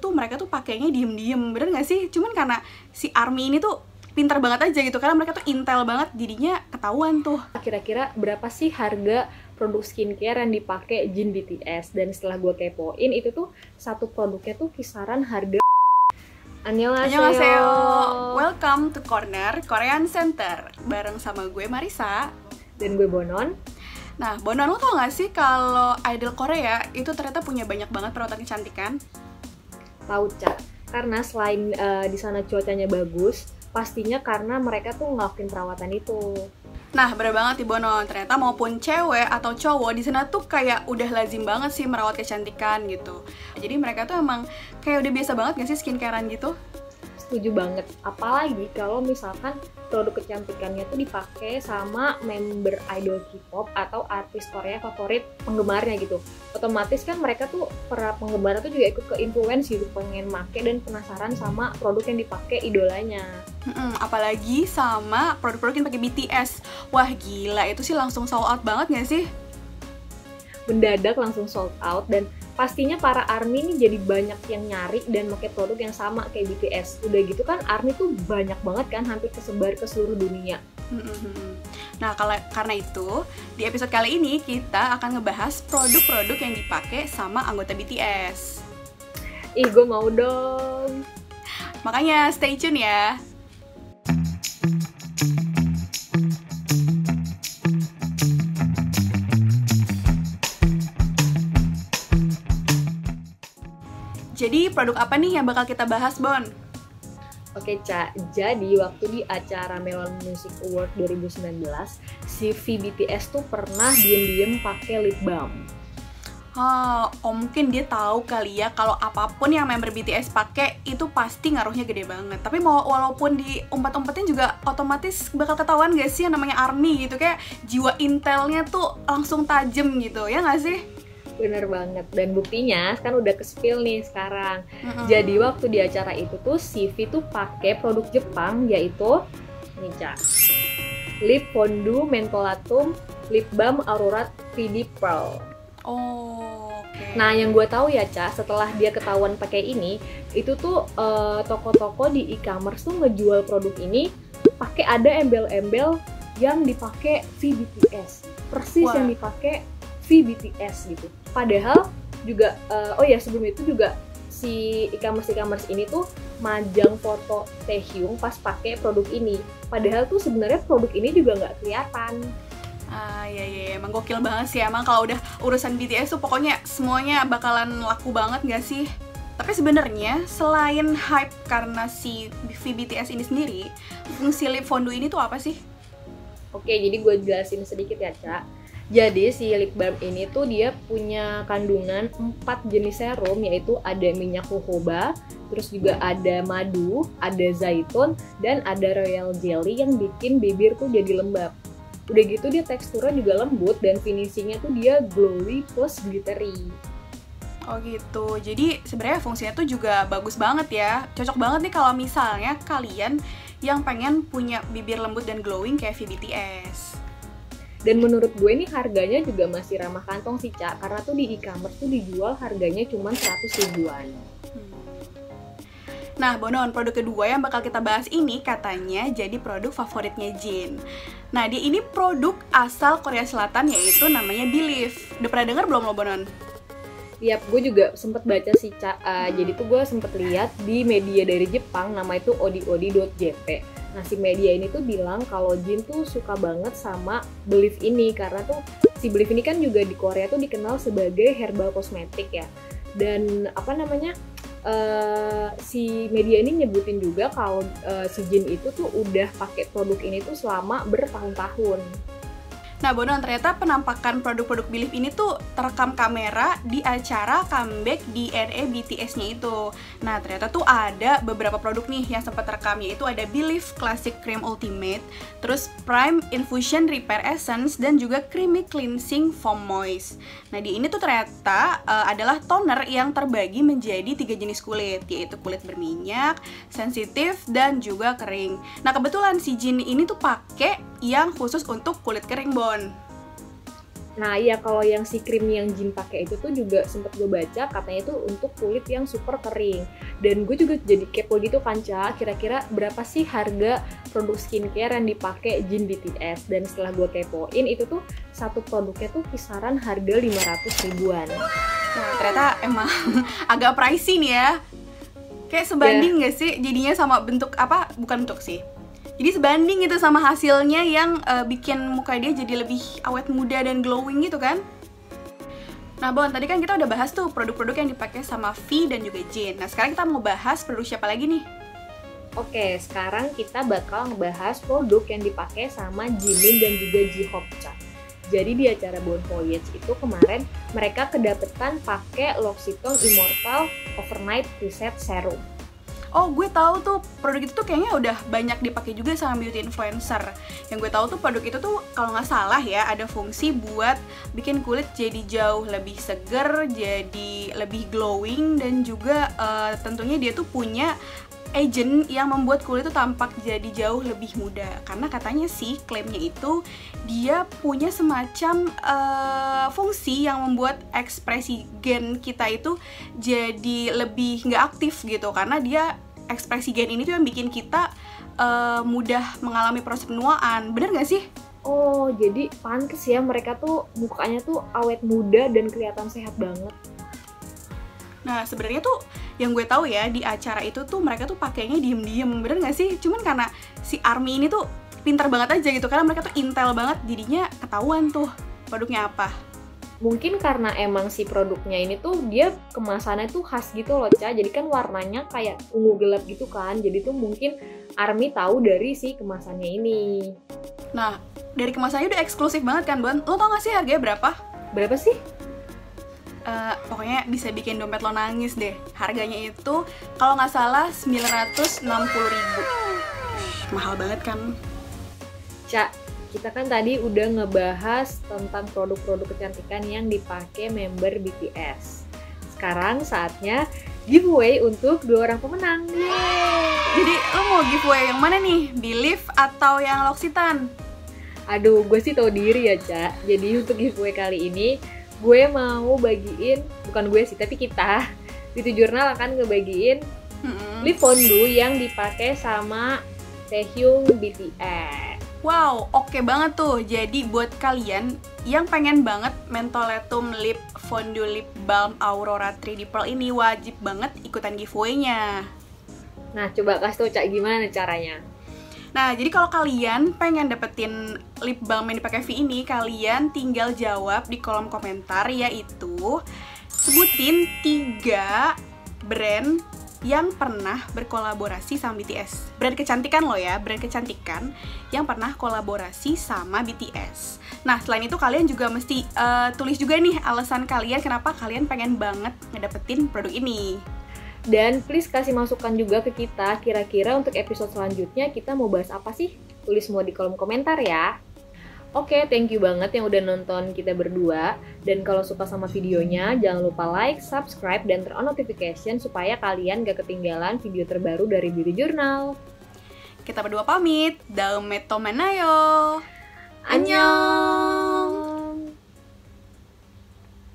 tuh mereka tuh pakainya diem-diem bener gak sih? Cuman karena si army ini tuh pinter banget aja gitu karena mereka tuh intel banget jadinya ketahuan tuh. Kira-kira berapa sih harga produk skincare yang dipakai Jin BTS dan setelah gue kepoin itu tuh satu produknya tuh kisaran harga Annyeonghaseyo. Annyeonghaseyo. Welcome to Corner Korean Center. Bareng sama gue Marisa. Dan gue Bonon. Nah, Bonon lo tau gak sih kalau idol Korea itu ternyata punya banyak banget perawatan kecantikan? Tahu, Cak. Karena selain uh, di sana cuacanya bagus, pastinya karena mereka tuh ngelakuin perawatan itu. Nah, bener banget nih Bonon. Ternyata maupun cewek atau cowok di sana tuh kayak udah lazim banget sih merawat kecantikan gitu. Jadi mereka tuh emang kayak udah biasa banget gak sih skincarean gitu? Setuju banget. Apalagi kalau misalkan produk kecantikannya tuh dipakai sama member idol K-pop atau artis Korea favorit penggemarnya gitu. Otomatis kan mereka tuh para penggemar tuh juga ikut ke influence gitu, pengen make dan penasaran sama produk yang dipakai idolanya. Hmm, apalagi sama produk-produk yang pakai BTS. Wah gila, itu sih langsung sold out banget gak sih? Mendadak langsung sold out dan pastinya para ARMY ini jadi banyak yang nyari dan pakai produk yang sama kayak BTS. Udah gitu kan ARMY tuh banyak banget kan hampir kesebar ke seluruh dunia. Nah, kalau karena itu di episode kali ini kita akan ngebahas produk-produk yang dipakai sama anggota BTS. Ih, gue mau dong. Makanya stay tune ya. Jadi produk apa nih yang bakal kita bahas, Bon? Oke, Ca. Jadi waktu di acara Melon Music Award 2019, si VBTS tuh pernah diem-diem pakai lip balm. Oh, oh mungkin dia tahu kali ya kalau apa pun yang member BTS pakai itu pasti ngaruhnya gede banget. Tapi mau walaupun di umpat-umpatin juga otomatis bakal ketahuan gak sih yang namanya ARMY gitu kayak jiwa intelnya tuh langsung tajem gitu ya gak sih? Bener banget. Dan buktinya kan udah ke spill nih sekarang. Mm-hmm. Jadi waktu di acara itu tuh CV tuh pakai produk Jepang yaitu nih Cak. Lip Fondue Mentholatum Lip Balm Aurora 3D Pearl. Oh. Okay. Nah, yang gue tahu ya, Ca, setelah dia ketahuan pakai ini, itu tuh uh, toko-toko di e-commerce tuh ngejual produk ini pakai ada embel-embel yang dipakai VBTS. Persis Wah. yang dipakai VBTS gitu. Padahal juga uh, oh ya sebelum itu juga si e-commerce e-commerce ini tuh majang foto Taehyung pas pakai produk ini. Padahal tuh sebenarnya produk ini juga nggak kelihatan. Ah iya iya emang gokil banget sih emang kalau udah urusan BTS tuh pokoknya semuanya bakalan laku banget gak sih? Tapi sebenarnya selain hype karena si VBTS ini sendiri, fungsi lip fondue ini tuh apa sih? Oke, jadi gue jelasin sedikit ya, Cak jadi si lip balm ini tuh dia punya kandungan 4 jenis serum yaitu ada minyak jojoba, terus juga ada madu, ada zaitun, dan ada royal jelly yang bikin bibir tuh jadi lembab. Udah gitu dia teksturnya juga lembut dan finishingnya tuh dia glowy plus glittery. Oh gitu. Jadi sebenarnya fungsinya tuh juga bagus banget ya. Cocok banget nih kalau misalnya kalian yang pengen punya bibir lembut dan glowing kayak VBTS dan menurut gue ini harganya juga masih ramah kantong sih cak karena tuh di e-commerce tuh dijual harganya cuma 100 ribuan Nah, Bonon, produk kedua yang bakal kita bahas ini katanya jadi produk favoritnya Jin. Nah, dia ini produk asal Korea Selatan yaitu namanya Believe. Udah pernah denger belum lo, Bonon? Yap, gue juga sempet baca sih, Cak. Uh, hmm. Jadi tuh gue sempet lihat di media dari Jepang, nama itu odiodi.jp Nah si media ini tuh bilang kalau Jin tuh suka banget sama Belief ini karena tuh si Belief ini kan juga di Korea tuh dikenal sebagai herbal kosmetik ya. Dan apa namanya uh, si media ini nyebutin juga kalau uh, si Jin itu tuh udah pakai produk ini tuh selama bertahun-tahun. Nah, Bonon, ternyata penampakan produk-produk Believe ini tuh terekam kamera di acara comeback di NE BTS-nya itu. Nah, ternyata tuh ada beberapa produk nih yang sempat terekam, yaitu ada Believe Classic Cream Ultimate, terus Prime Infusion Repair Essence, dan juga Creamy Cleansing Foam Moist. Nah, di ini tuh ternyata uh, adalah toner yang terbagi menjadi tiga jenis kulit, yaitu kulit berminyak, sensitif, dan juga kering. Nah, kebetulan si Jin ini tuh pakai yang khusus untuk kulit kering, Bon. Nah iya kalau yang si krim yang Jin pakai itu tuh juga sempet gue baca katanya itu untuk kulit yang super kering. Dan gue juga jadi kepo gitu kan Ca, kira-kira berapa sih harga produk skincare yang dipakai Jin BTS? Dan setelah gue kepoin itu tuh satu produknya tuh kisaran harga 500 ribuan. Nah, ternyata emang agak pricey nih ya. Kayak sebanding Iya. nggak sih jadinya sama bentuk apa? Bukan bentuk sih. Jadi sebanding itu sama hasilnya yang eh, bikin muka dia jadi lebih awet muda dan glowing gitu kan? Nah, Bon, tadi kan kita udah bahas tuh produk-produk yang dipakai sama V dan juga Jin. Nah, sekarang kita mau bahas produk siapa lagi nih? Oke, sekarang kita bakal ngebahas produk yang dipakai sama Jimin dan juga J-Hope Cha. Jadi di acara Bon Voyage itu kemarin mereka kedapetan pakai L'Occitane Immortal Overnight Reset Serum. Oh, gue tahu tuh produk itu tuh kayaknya udah banyak dipakai juga sama beauty influencer. Yang gue tahu tuh produk itu tuh kalau nggak salah ya ada fungsi buat bikin kulit jadi jauh lebih seger, jadi lebih glowing dan juga eh, tentunya dia tuh punya agent yang membuat kulit itu tampak jadi jauh lebih muda. Karena katanya sih klaimnya itu dia punya semacam eh, fungsi yang membuat ekspresi gen kita itu jadi lebih nggak aktif gitu karena dia ekspresi gen ini tuh yang bikin kita eh, mudah mengalami proses penuaan bener nggak sih Oh, jadi pantes ya mereka tuh mukanya tuh awet muda dan kelihatan sehat banget. nah sebenarnya tuh yang gue tahu ya di acara itu tuh mereka tuh pakainya diem-diem bener nggak sih cuman karena si army ini tuh pintar banget aja gitu karena mereka tuh intel banget jadinya ketahuan tuh produknya apa Mungkin karena emang si produknya ini tuh dia kemasannya tuh khas gitu loh, Ca. Jadi kan warnanya kayak ungu gelap gitu kan. Jadi tuh mungkin Army tahu dari si kemasannya ini. nah dari kemasannya udah eksklusif banget kan Bon lo tau gak sih harganya berapa Berapa sih? Eh, pokoknya bisa bikin dompet lo nangis deh. Harganya itu kalau nggak salah 960.000 ribu. Mahal banget kan? Ca, kita kan tadi udah ngebahas tentang produk-produk kecantikan yang dipakai member BTS. Sekarang saatnya giveaway untuk dua orang pemenang. Yeay! Jadi lo mau giveaway yang mana nih? Belief atau yang L'Occitane? Aduh, gue sih tahu diri ya, Ca. Jadi untuk giveaway kali ini, gue mau bagiin, bukan gue sih, tapi kita di Jurnal akan ngebagiin Mm-mm. lip fondue yang dipakai sama Taehyung BTS. Wow, oke banget tuh. Jadi buat kalian yang pengen banget Mentholatum Lip Fondue Lip Balm Aurora 3D Pearl ini wajib banget ikutan giveaway-nya. Nah, coba kasih tau Cak gimana caranya. Nah, jadi kalau kalian pengen dapetin lip balm yang dipakai V ini, kalian tinggal jawab di kolom komentar yaitu sebutin tiga brand yang pernah berkolaborasi sama BTS. Brand kecantikan lo ya, brand kecantikan yang pernah kolaborasi sama BTS. Nah, selain itu kalian juga mesti eh, tulis juga nih alasan kalian kenapa kalian pengen banget ngedapetin produk ini. Dan please kasih masukan juga ke kita, kira-kira untuk episode selanjutnya kita mau bahas apa sih? Tulis semua di kolom komentar ya. Oke, thank you banget yang udah nonton kita berdua. Dan kalau suka sama videonya, jangan lupa like, subscribe, dan turn on notification supaya kalian gak ketinggalan video terbaru dari Beauty Journal. Kita berdua pamit. Daumeto manayo. Annyeong.